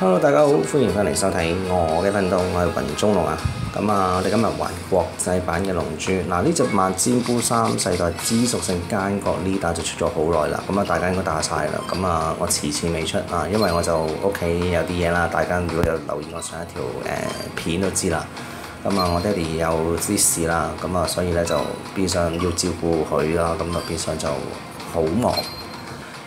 Hello，大家好，歡迎翻嚟收睇我嘅頻道，我係雲中龍啊。咁啊，我哋今日玩國際版嘅龍珠。嗱，呢隻萬尖菇三世代紫屬性奸角呢打就出咗好耐啦。咁啊，大家應該打晒啦。咁啊，我遲遲未出啊，因為我就屋企有啲嘢啦。大家如果有留意我上一條誒、片都知啦。咁啊，我爹哋有啲事啦，咁啊，所以咧就變相要照顧佢啦，咁啊變相就好忙。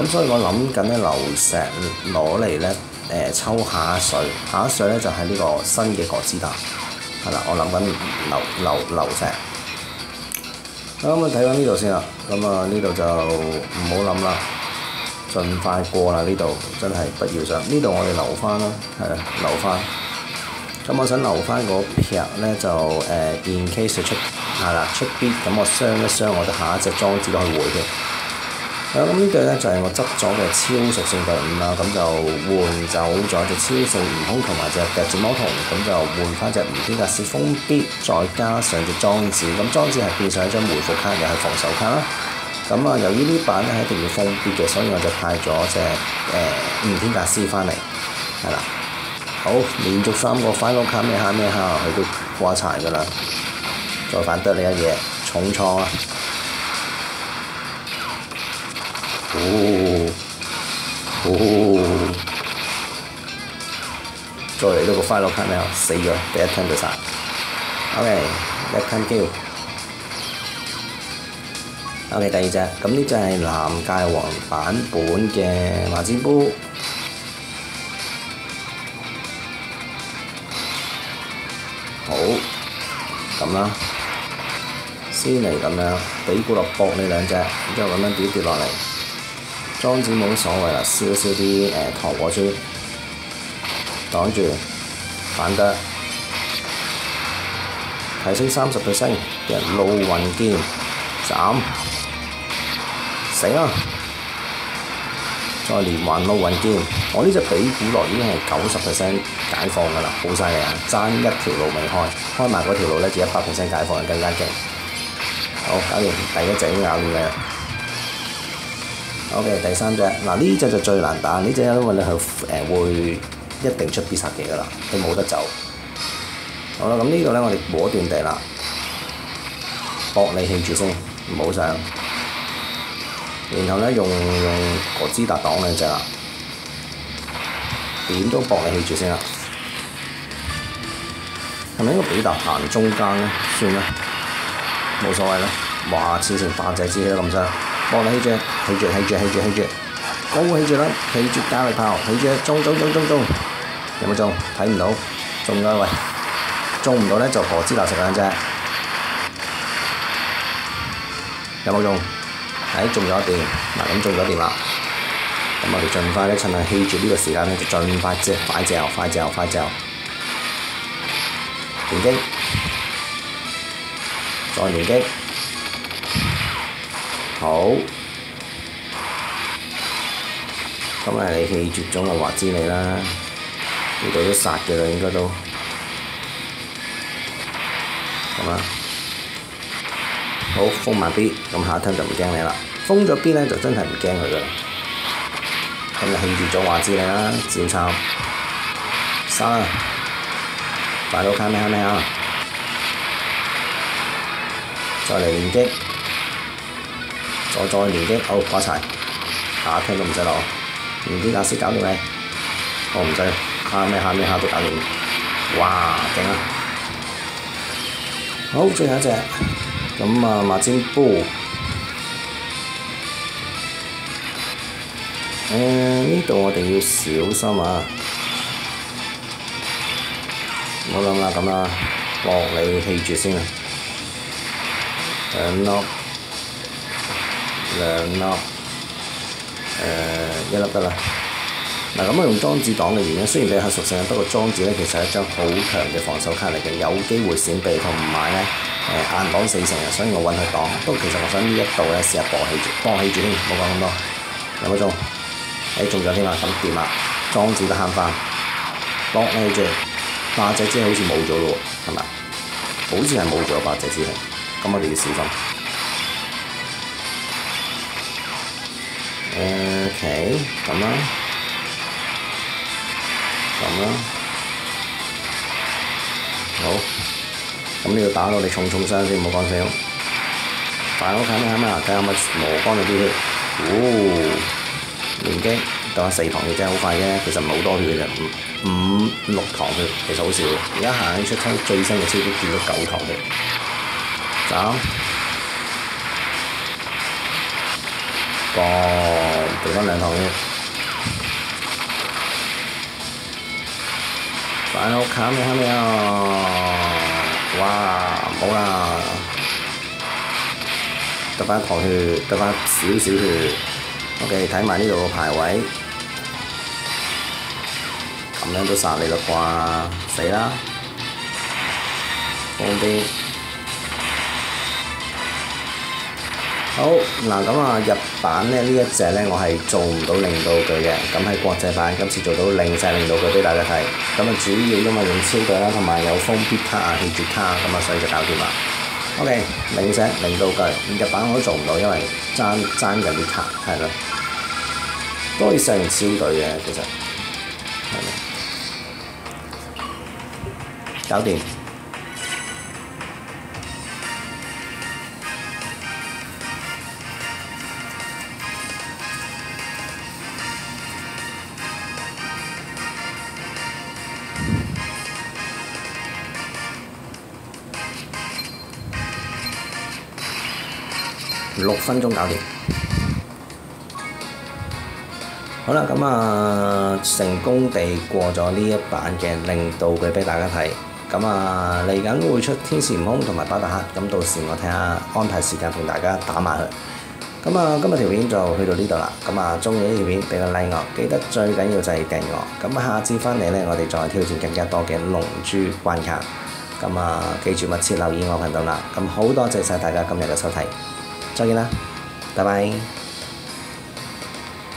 咁所以我諗緊咧流石攞嚟咧。誒、抽下水，下一水咧就係、呢個新嘅哥斯達，係啦，我諗緊流流流石。咁啊睇翻呢度先啦，咁啊呢度就唔好諗啦，盡快過啦呢度，真係不要上。呢度我哋留翻啦，係啊，留翻。咁我想留翻嗰劈咧就誒、呃、in case 出係啦出啲，咁我傷一傷，我就下一隻裝置都可以回嘅。咁呢對咧就係我執咗嘅超屬性隊伍啦，咁就換走咗隻超性悟空同埋隻夾子魔童，咁就換翻隻唔天格斯封必，再加上隻裝置，咁裝置係變成一張回復卡，又係防守卡啦。咁啊，由於呢版咧係一定要封必嘅，所以我就派咗隻誒唔天格斯翻嚟，係啦。好，連續三個翻個卡咩下咩下，佢都掛柴㗎啦。再反得你一嘢，重創啊！哦，哦，再嚟多個 final card 咩啊？死咗，第一槍就殺。OK，left hand kill。OK，第二隻，咁呢隻係藍界王版本嘅麻尖菇。好，咁啦，先嚟咁樣，俾古樂搏你兩隻，然之後咁樣跌跌落嚟。裝置冇乜所謂啦，燒燒啲誒糖果珠，擋住反得，提升三十 percent，俾人怒雲劍斬死啦！再連環怒雲劍，我呢隻比古來已經係九十 percent 解放㗎啦，好犀利啊！爭一條路未開，開埋嗰條路咧就一百 percent 解放，更加勁。好，搞掂第一隻已經咬完啦。O.K. 第三隻，嗱呢隻就最難打，呢隻因為你係誒會一定出必殺技噶啦，佢冇得走。好啦，咁呢個咧我哋果斷地啦，搏你氣住先，唔好上。然後咧用用哥斯達擋兩隻啦，點都搏你氣住先啦。係咪應該比達行中間咧？算啦，冇所謂啦。哇！黐線八隻支氣都咁傷。幫你起住，起住，起住，起住，起住，高起住啦，起住加力炮，起住，中中中中中，有冇中？睇唔到，中啦喂，中唔到咧就何之立食兩隻，有冇中？係中咗一掂，嗱咁中咗掂啦，咁我哋盡快咧趁係起住呢個時間咧就盡快隻快隻快隻快隻，連擊，再連擊。好，咁啊你氣絕咗我話知你啦，呢度都殺嘅啦，應該都，咁啊，好封埋 B，咁下一 turn 就唔驚你啦，封咗 B 咧就真係唔驚佢噶啦，咁啊氣絕咗話知你啦，照抄，三，快到卡咩咩啊，再嚟連擊。再再連擊，好掛柴，下聽都唔使落，連啲格斯搞掂未？我唔使，下咩下咩下都搞掂，哇勁啊！好，最後一隻，咁啊麻尖菇，誒呢度我哋要小心啊！唔好諗啦，咁啦，搏你氣住先啊，兩粒。兩粒，誒、一粒得啦，嗱咁我用莊子擋嘅原因，雖然比較屬性，不過莊子咧其實係一張好強嘅防守卡嚟嘅，有機會閃避同埋咧誒硬擋四成啊，所以我揾佢擋。不過其實我想呢一度咧試下博氣住，博起住先，冇講咁多。兩個鐘，誒中咗添啊，咁掂啦，莊子都慳翻，博氣住，八隻之好似冇咗咯喎，係咪？好似係冇咗八隻之氣，咁我哋要小心。OK，咁啦。咁啦，好，咁你要打到你重重傷先，唔好講笑。快啲睇咩咩啊？睇下有冇磨乾咗啲血。哦，連擊得翻四堂血真係好快啫，其實唔係好多血嘅，五五六堂血其實好少。而家行出抽最新嘅超級見到九堂血，走，個剩翻兩堂血。快到卡咩卡咩啊！哇，冇啦，得翻糖血，得翻少少血。OK，睇埋呢度個排位，咁樣都殺你啦啩，死啦！放啲。好嗱，咁啊日版咧呢一隻咧，我係做唔到令到佢嘅，咁喺國際版今次做到令晒令到佢俾大家睇，咁啊主要因為用超隊啦，同埋有封必卡啊、氣絕卡啊，咁啊所以就搞掂啦。OK，零隻令到佢，日版我都做唔到，因為爭爭緊啲卡，係咯，都可以使用超隊嘅其實，係咯，搞掂。六分鐘搞掂，好啦，咁啊成功地過咗呢一版嘅令道具俾大家睇，咁啊嚟緊會出天使悟空同埋巴達克，咁到時我睇下安排時間同大家打埋佢。咁啊今日條片就去到呢度啦，咁啊中意呢條片俾個 like 我，記得最緊要就係訂我，咁下次翻嚟咧我哋再挑戰更加多嘅龍珠關卡，咁啊記住密切留意我頻道啦，咁好多謝晒大家今日嘅收睇。再见啦，拜拜。